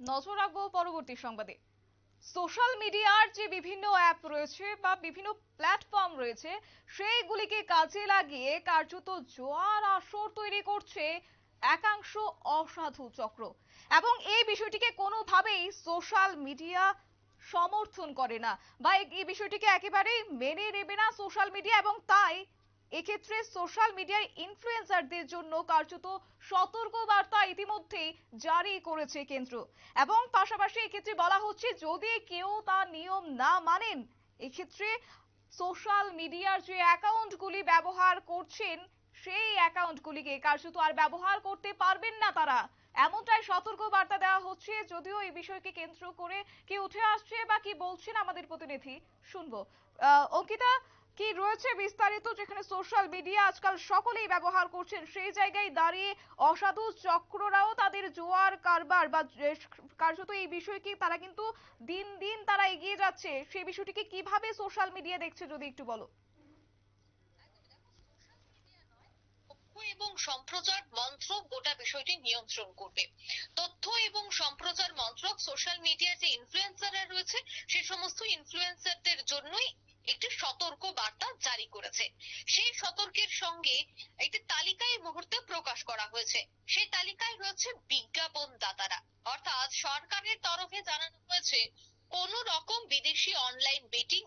নজর রাখব পরবর্তী সংবাদে। সোশ্যাল মিডিয়ার যে বিভিন্ন অ্যাপ রয়েছে বা বিভিন্ন প্ল্যাটফর্ম রয়েছে, সেইগুলিকে কাজে লাগিয়ে কার্যত জোয়ার আসর তৈরি করছে একাংশ অসাধু চক্র। এবং এই বিষয়টিকে কোনোভাবেই সোশ্যাল মিডিয়া সমর্থন করে না বা এই- বিষয়টিকে একেবারেই মেনে নেবে না সোশ্যাল মিডিয়া এবং তাই এক্ষেত্রে সোশ্যাল মিডিয়ায় ইনফ্লুয়েন্সারদের জন্য কার্যত সতর্ক বার্তা ইতিমধ্যেই জারি করেছে কেন্দ্র। এবং পাশাপাশি এক্ষেত্রে বলা হচ্ছে, যদি কেউ তা নিয়ম না মানেন, এক্ষেত্রে সোশ্যাল মিডিয়ার যে অ্যাকাউন্টগুলি ব্যবহার করছেন, সেই অ্যাকাউন্টগুলিকে কার্যত আর ব্যবহার করতে পারবেন না তারা। এমনটাই সতর্ক বার্তা দেওয়া হচ্ছে, যদিও এই বিষয়কে কেন্দ্র করে কি উঠে আসছে বা কি বলছেন আমাদের প্রতিনিধি শুনব। অঙ্কিতা কি রয়েছে বিস্তারিত? যেখানে সোশ্যাল মিডিয়া আজকাল সকলেই ব্যবহার করছেন, সেই জায়গায় দাঁড়িয়ে অসাধু চক্ররাও তাদের জোয়ার কারবার বা কার্যত এই বিষয়কে তারা কিন্তু দিন দিন তারা এগিয়ে যাচ্ছে, সেই বিষয়টিকে কীভাবে সোশ্যাল মিডিয়া দেখছে যদি একটু বলো? এবং সম্প্রচার মন্ত্রক গোটা বিষয়টি নিয়ন্ত্রণ করবে। তথ্য এবং সম্প্রচার মন্ত্রক সোশ্যাল মিডিয়ার যে ইনফ্লুয়েন্সাররা রয়েছে, সে সমস্ত ইনফ্লুয়েন্সারদের জন্যই একটি সতর্ক বার্তা জারি করেছে। সেই সতর্কের সঙ্গে একটি তালিকা এই মুহূর্তে প্রকাশ করা হয়েছে। সেই তালিকায় রয়েছে বিজ্ঞাপন দাতারা অর্থাৎ সরকারের তরফে জানানো হয়েছে, কোন রকম বিদেশি অনলাইন বেটিং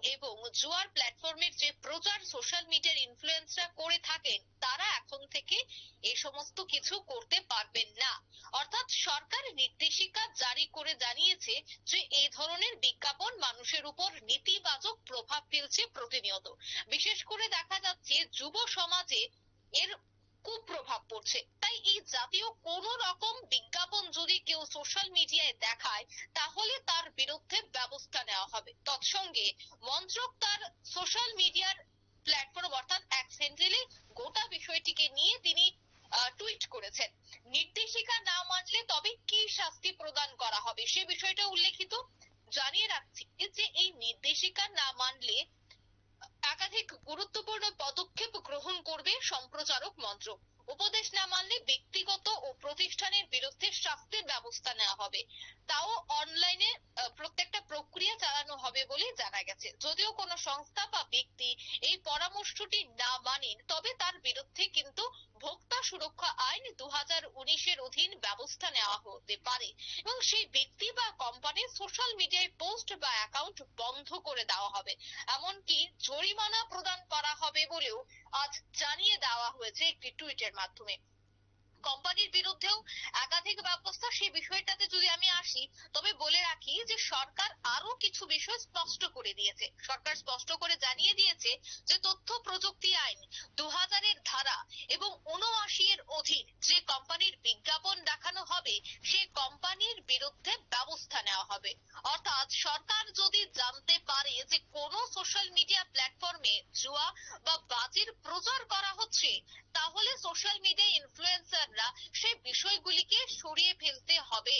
জুয়ার প্ল্যাটফর্মের যে প্রচার সোশ্যাল মিডিয়ার ইনফ্লুয়েন্সরা করে থাকেন, তারা এখন থেকে এ সমস্ত কিছু করতে পারবেন না। অর্থাৎ সরকার নির্দেশিকা জারি করে জানিয়েছে যে এই ধরনের বিজ্ঞাপন মানুষের উপর নেতিবাচক প্রভাব ফেলছে প্রতিনিয়ত। বিশেষ করে দেখা যাচ্ছে যুব সমাজে এর কুপ্রভাব পড়ছে। তাই এই জাতীয় কোন রকম বিজ্ঞাপন যদি কেউ সোশ্যাল মিডিয়ায় দেখায়, তাহলে তার বিরুদ্ধে ব্যবস্থা নেওয়া হবে। তৎসঙ্গে মন্ত্রক তার সোশ্যাল মিডিয়ার প্ল্যাটফর্ম অর্থাৎ এক হ্যান্ডেলে গোটা বিষয়টিকে নিয়ে তিনি টুইট করেছেন। নির্দেশিকা না মানলে তবে কি শাস্তি প্রদান করা হবে সে বিষয়টা উল্লেখিত। জানিয়ে রাখছি যে এই নির্দেশিকা না মানলে একাধিক গুরুত্বপূর্ণ পদক্ষেপ গ্রহণ করবে সম্প্রচারক মন্ত্রক। উপদেশ না মানলে ব্যক্তিগত ও প্রতিষ্ঠানের বিরুদ্ধে শাস্তির ব্যবস্থা নেওয়া হবে তাও অনলাইনে প্রত্যেকটা প্রক্রিয়া চালানো হবে বলে জানা গেছে যদিও কোনো সংস্থা বা ব্যক্তি এই পরামর্শটি না মানেন, তবে তার বিরুদ্ধে কিন্তু ভোক্তা সুরক্ষা আইন দু হাজার অধীন ব্যবস্থা নেওয়া হতে পারে এবং সেই ব্যক্তি বা কোম্পানির সোশ্যাল মিডিয়ায় পোস্ট বা অ্যাকাউন্ট বন্ধ করে দেওয়া হবে। এমনকি জরিমানা প্রদান করা হবে বলেও আজ জানিয়ে দেওয়া হয়েছে একটি টুইটের মাধ্যমে। কোম্পানির বিরুদ্ধেও একাধিক ব্যবস্থা, সেই বিষয়টাতে যদি আমি আসি, তবে বলে রাখি যে সরকার আরও কিছু বিষয় স্পষ্ট করে দিয়েছে। সরকার স্পষ্ট করে জানিয়ে দিয়েছে যে তথ্য, প্রযুক্তি, আইন দু হাজারের ধারা এবং উনআশি এর অধীন যে কোম্পানির বিজ্ঞাপন দেখানো হবে সেই কোম্পানির বিরুদ্ধে ব্যবস্থা নেওয়া হবে। অর্থাৎ সরকার যদি জানতে পারে যে কোন সোশ্যাল মিডিয়া প্ল্যাটফর্মে জুয়া বা বাজির প্রচার করা হচ্ছে, তাহলে সোশ্যাল মিডিয়া ইনফ্লুয়েন্সাররা সেই বিষয়গুলিকে সরিয়ে ফেলতে হবে।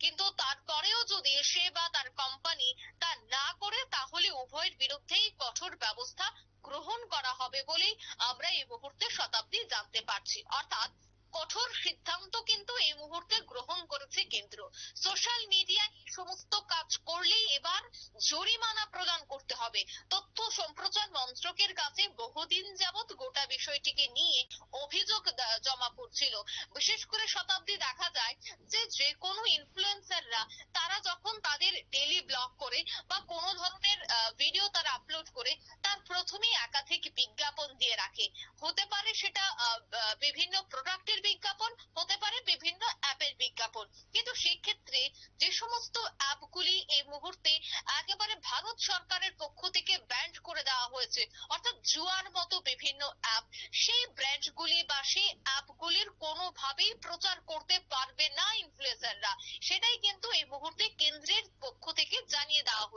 কিন্তু তারপরেও যদি সে বা তার কোম্পানি তা না করে তাহলে উভয়ের বিরুদ্ধেই কঠোর ব্যবস্থা গ্রহণ করা হবে বলেই আমরা এই মুহূর্তে শতাব্দী জানতে পারছি। অর্থাৎ কঠোর সিদ্ধান্ত কিন্তু এই মুহূর্তে গ্রহণ করেছে কেন্দ্র। সোশ্যাল মিডিয়ায় এই সমস্ত কাজ করলেই এবার জরিমানা প্রদান করতে হবে। তথ্য সম্প্রচার মন্ত্রকের কাছে বহুদিন যাবৎ গোটা বিষয়টিকে নিয়ে অভিযোগ জমা পড়ছিল। বিশেষ করে শতাব্দী দেখা যায় যে যে কোনো ইনফ্লুয়েন্সাররা তারা যখন তাদের ডেলি ব্লগ করে বা কোনো ধরনের ভিডিও তারা আপলোড করে তার প্রথমেই একাধিক বিজ্ঞাপন দিয়ে রাখে হতে পারে সেটা আহ, আহ, বিভিন্ন প্রোডাক্টের বিজ্ঞাপন হতে পারে বিভিন্ন অ্যাপের বিজ্ঞাপন কিন্তু সেক্ষেত্রে যে সমস্ত অ্যাপগুলি এই মুহূর্তে একেবারে ভারত সরকারের পক্ষ থেকে ব্যান্ড করে দেওয়া হয়েছে অর্থাৎ জুয়ার মতো বিভিন্ন অ্যাপ সেই ব্র্যান্ডগুলি বা সেই অ্যাপগুলির কোনোভাবেই প্রচার করতে পারবে না ইনফ্লুয়েন্সাররা সেটাই কিন্তু এই মুহূর্তে কেন্দ্রের পক্ষ থেকে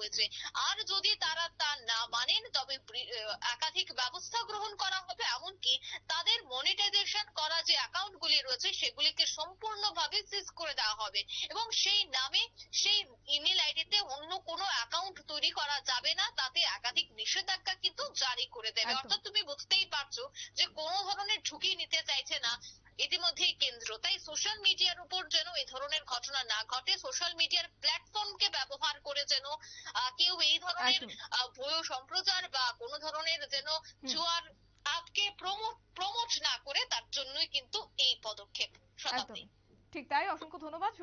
হয়েছে। আর যদি তারা তা না মানেন তবে একাধিক ব্যবস্থা গ্রহণ করা হবে। এমনকি তাদের মনিটাইজেশন করা যে অ্যাকাউন্টগুলি রয়েছে সেগুলিকে সম্পূর্ণভাবে সিজ করে দেওয়া হবে। এবং সেই নামে সেই ইমেল আইডিতে অন্য কোনো অ্যাকাউন্ট তৈরি করা যাবে না। তাতে একাধিক নিষেধাজ্ঞা কিন্তু জারি করে দেবে। অর্থাৎ তুমি বুঝতেই পারছ যে কোনো ধরনের ঝুঁকি নিতে চাইছে না। ইতিমধ্যেই কেন্দ্র। তাই সোশ্যাল মিডিয়ার উপর যেন এই ধরনের ঘটনা না ঘটে সোশ্যাল মিডিয়ার প্ল্যাটফর্মকে ব্যবহার করে যেন কেউ এই ধরনের ভয় সম্প্রচার বা কোন ধরনের যেন জুয়ার আপকে প্রমোট প্রমোট না করে তার জন্যই কিন্তু এই পদক্ষেপ ঠিক তাই। অসংখ্য ধন্যবাদ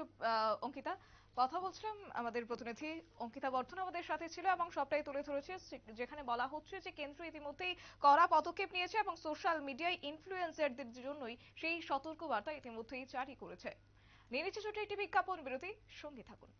অঙ্কিতা। কথা বলছিলাম আমাদের প্রতিনিধি অঙ্কিতা বর্ধন আমাদের সাথে ছিল এবং সবটাই তুলে ধরেছে। যেখানে বলা হচ্ছে যে কেন্দ্র ইতিমধ্যেই কড়া পদক্ষেপ নিয়েছে এবং সোশ্যাল মিডিয়ায় ইনফ্লুয়েন্সারদের জন্যই সেই সতর্কবার্তা ইতিমধ্যেই জারি করেছে। নিয়ে নিচ্ছে ছোট একটি বিজ্ঞাপন বিরতি, সঙ্গে থাকুন।